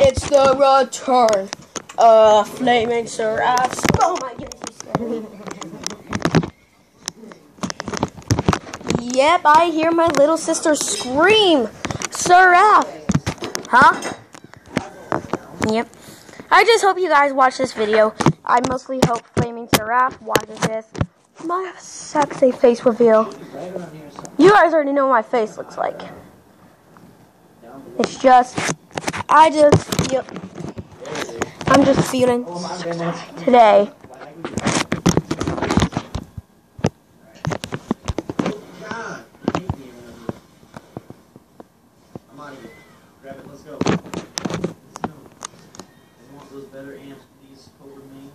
It's the return of Flaming Seraph. Oh my goodness. Yep, I hear my little sister scream. Seraph. Huh? Yep. I just hope you guys watch this video. I mostly hope Flaming Seraph watches this. My sexy face reveal. You guys already know what my face looks like. It's just, I just feel, I'm just feeling today. Better amps, please, Cobra Main.